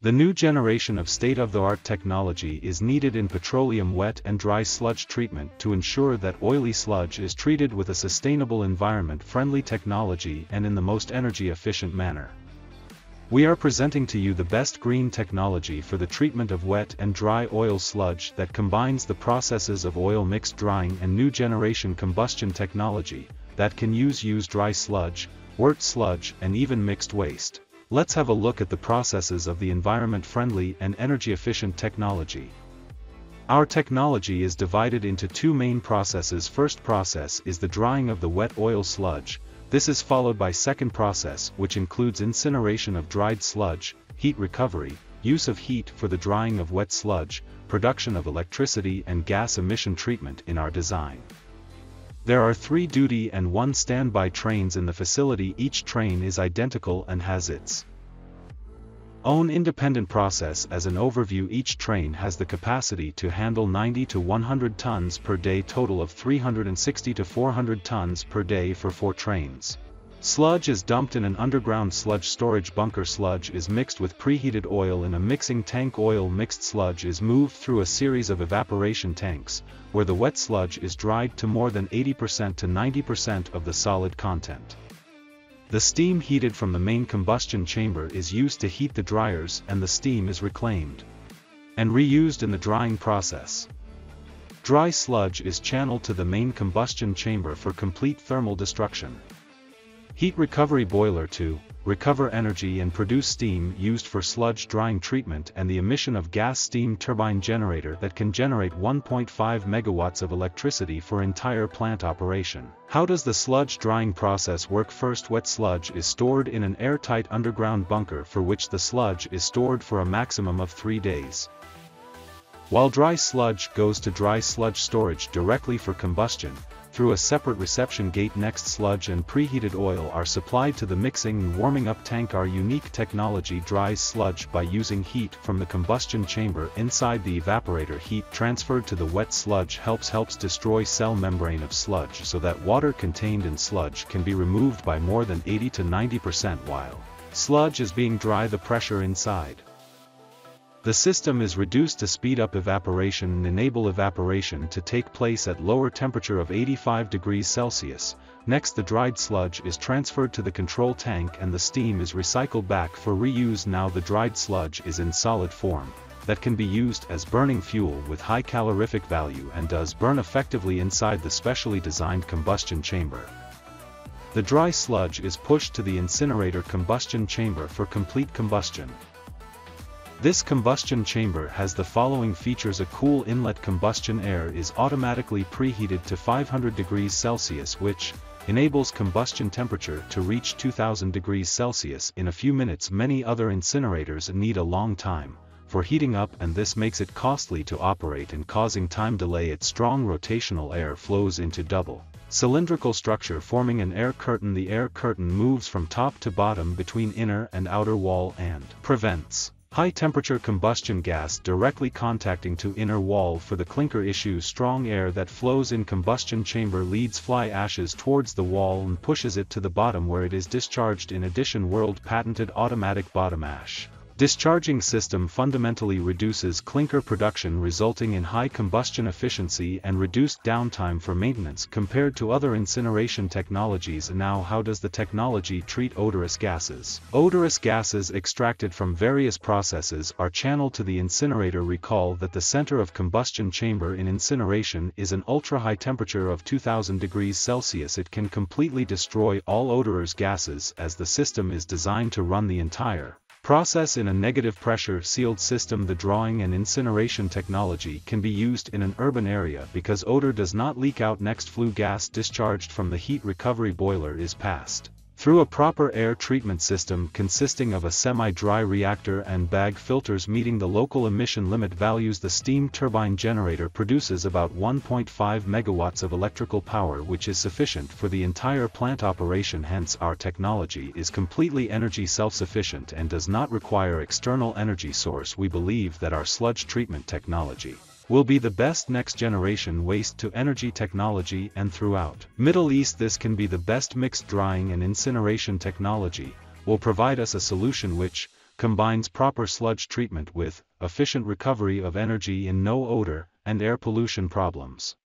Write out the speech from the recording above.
The new generation of state-of-the-art technology is needed in petroleum wet and dry sludge treatment to ensure that oily sludge is treated with a sustainable environment-friendly technology and in the most energy-efficient manner. We are presenting to you the best green technology for the treatment of wet and dry oil sludge that combines the processes of oil mixed drying and new generation combustion technology, that can use use dry sludge, wort sludge and even mixed waste. Let's have a look at the processes of the environment-friendly and energy-efficient technology. Our technology is divided into two main processes. First process is the drying of the wet oil sludge, this is followed by second process which includes incineration of dried sludge, heat recovery, use of heat for the drying of wet sludge, production of electricity and gas emission treatment in our design. There are three duty and one standby trains in the facility each train is identical and has its own independent process as an overview each train has the capacity to handle 90 to 100 tons per day total of 360 to 400 tons per day for four trains. Sludge is dumped in an underground sludge storage bunker sludge is mixed with preheated oil in a mixing tank oil mixed sludge is moved through a series of evaporation tanks, where the wet sludge is dried to more than 80% to 90% of the solid content. The steam heated from the main combustion chamber is used to heat the dryers and the steam is reclaimed and reused in the drying process. Dry sludge is channeled to the main combustion chamber for complete thermal destruction. Heat recovery boiler to recover energy and produce steam used for sludge drying treatment and the emission of gas steam turbine generator that can generate 1.5 megawatts of electricity for entire plant operation. How does the sludge drying process work? First wet sludge is stored in an airtight underground bunker for which the sludge is stored for a maximum of 3 days. While dry sludge goes to dry sludge storage directly for combustion, through a separate reception gate next sludge and preheated oil are supplied to the mixing and warming up tank. Our unique technology dries sludge by using heat from the combustion chamber inside the evaporator. Heat transferred to the wet sludge helps helps destroy cell membrane of sludge so that water contained in sludge can be removed by more than 80 to 90% while sludge is being dry. The pressure inside the system is reduced to speed up evaporation and enable evaporation to take place at lower temperature of 85 degrees Celsius. Next the dried sludge is transferred to the control tank and the steam is recycled back for reuse now the dried sludge is in solid form that can be used as burning fuel with high calorific value and does burn effectively inside the specially designed combustion chamber. The dry sludge is pushed to the incinerator combustion chamber for complete combustion. This combustion chamber has the following features. A cool inlet combustion air is automatically preheated to 500 degrees Celsius which, enables combustion temperature to reach 2000 degrees Celsius in a few minutes. Many other incinerators need a long time for heating up and this makes it costly to operate and causing time delay. Its strong rotational air flows into double cylindrical structure forming an air curtain. The air curtain moves from top to bottom between inner and outer wall and prevents High-temperature combustion gas directly contacting to inner wall for the clinker issue strong air that flows in combustion chamber leads fly ashes towards the wall and pushes it to the bottom where it is discharged in addition world patented automatic bottom ash. Discharging system fundamentally reduces clinker production resulting in high combustion efficiency and reduced downtime for maintenance compared to other incineration technologies. Now how does the technology treat odorous gases? Odorous gases extracted from various processes are channeled to the incinerator. Recall that the center of combustion chamber in incineration is an ultra-high temperature of 2000 degrees Celsius. It can completely destroy all odorous gases as the system is designed to run the entire Process in a negative pressure sealed system. The drying and incineration technology can be used in an urban area because odor does not leak out. Next flue gas discharged from the heat recovery boiler is passed through a proper air treatment system consisting of a semi-dry reactor and bag filters meeting the local emission limit values the steam turbine generator produces about 1.5 megawatts of electrical power which is sufficient for the entire plant operation. Hence our technology is completely energy self-sufficient and does not require external energy source. We believe that our sludge treatment technology will be the best next-generation waste-to-energy technology and throughout Middle East this can be the best mixed drying and incineration technology, will provide us a solution which, combines proper sludge treatment with efficient recovery of energy in no odor and air pollution problems.